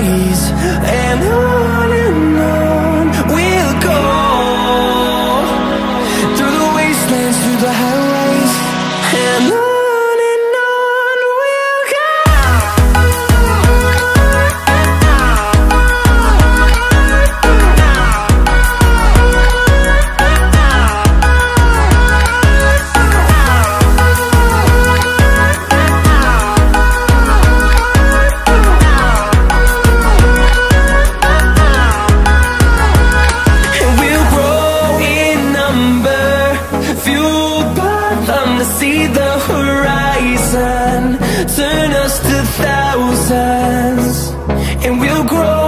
ways and and we'll grow.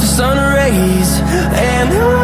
The sun rays And on